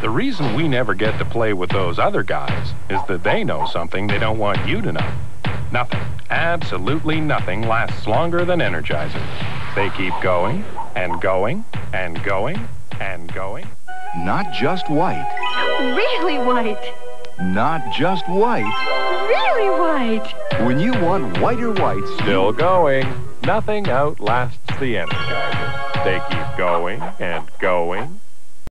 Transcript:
The reason we never get to play with those other guys is that they know something they don't want you to know. Nothing, absolutely nothing lasts longer than Energizer. They keep going and going and going and going. Not just white. Really white. Not just white. Really white. When you want whiter whites, Still going. Nothing outlasts the Energizer. They keep going and going